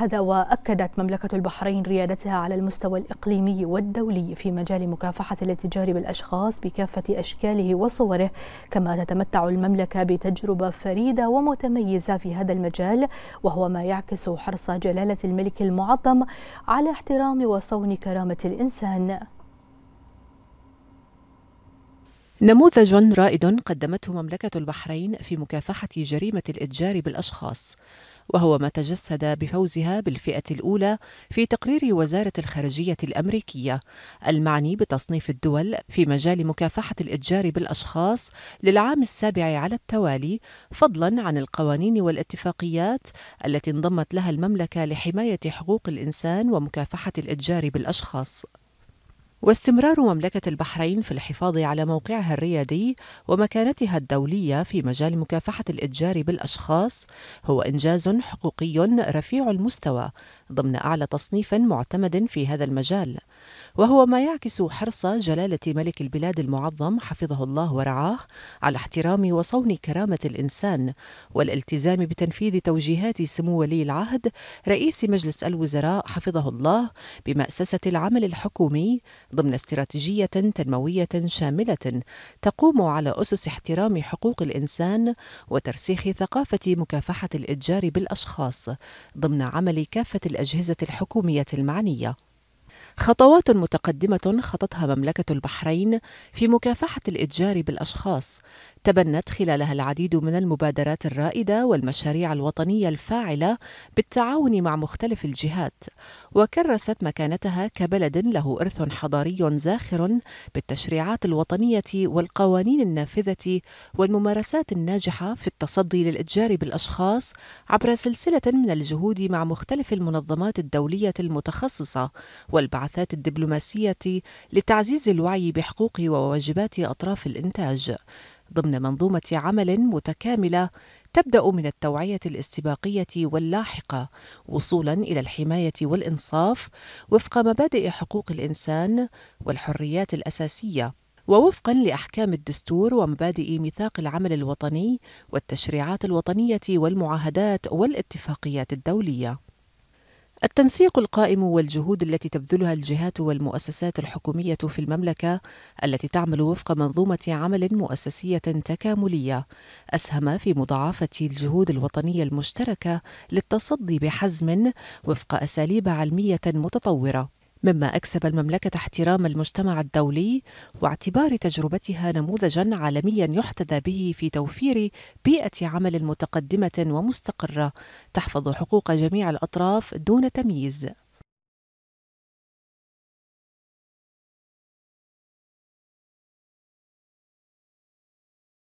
هذا وأكدت مملكة البحرين ريادتها على المستوى الإقليمي والدولي في مجال مكافحة الاتجار بالأشخاص بكافة أشكاله وصوره كما تتمتع المملكة بتجربة فريدة ومتميزة في هذا المجال وهو ما يعكس حرص جلالة الملك المعظم على احترام وصون كرامة الإنسان. نموذج رائد قدمته مملكة البحرين في مكافحة جريمة الإتجار بالأشخاص وهو ما تجسد بفوزها بالفئة الأولى في تقرير وزارة الخارجية الأمريكية المعني بتصنيف الدول في مجال مكافحة الإتجار بالأشخاص للعام السابع على التوالي فضلا عن القوانين والاتفاقيات التي انضمت لها المملكة لحماية حقوق الإنسان ومكافحة الإتجار بالأشخاص. واستمرار مملكة البحرين في الحفاظ على موقعها الريادي ومكانتها الدولية في مجال مكافحة الإتجار بالأشخاص هو إنجاز حقوقي رفيع المستوى ضمن أعلى تصنيف معتمد في هذا المجال. وهو ما يعكس حرص جلالة ملك البلاد المعظم حفظه الله ورعاه على احترام وصون كرامة الإنسان والالتزام بتنفيذ توجيهات سمو ولي العهد رئيس مجلس الوزراء حفظه الله بمأسسة العمل الحكومي ضمن استراتيجية تنموية شاملة تقوم على أسس احترام حقوق الإنسان وترسيخ ثقافة مكافحة الإتجار بالأشخاص ضمن عمل كافة الأجهزة الحكومية المعنية. خطوات متقدمة خطتها مملكة البحرين في مكافحة الإتجار بالأشخاص تبنت خلالها العديد من المبادرات الرائدة والمشاريع الوطنية الفاعلة بالتعاون مع مختلف الجهات وكرست مكانتها كبلد له إرث حضاري زاخر بالتشريعات الوطنية والقوانين النافذة والممارسات الناجحة في التصدي للإتجار بالأشخاص عبر سلسلة من الجهود مع مختلف المنظمات الدولية المتخصصة والبعثات الدبلوماسية لتعزيز الوعي بحقوق وواجبات أطراف الإنتاج. ضمن منظومة عمل متكاملة تبدأ من التوعية الاستباقية واللاحقة وصولا إلى الحماية والإنصاف وفق مبادئ حقوق الإنسان والحريات الأساسية ووفقا لأحكام الدستور ومبادئ ميثاق العمل الوطني والتشريعات الوطنية والمعاهدات والاتفاقيات الدولية. التنسيق القائم والجهود التي تبذلها الجهات والمؤسسات الحكومية في المملكة التي تعمل وفق منظومة عمل مؤسسية تكاملية أسهم في مضاعفة الجهود الوطنية المشتركة للتصدي بحزم وفق أساليب علمية متطورة. مما أكسب المملكة احترام المجتمع الدولي واعتبار تجربتها نموذجا عالميا يحتذى به في توفير بيئة عمل متقدمة ومستقرة تحفظ حقوق جميع الأطراف دون تمييز.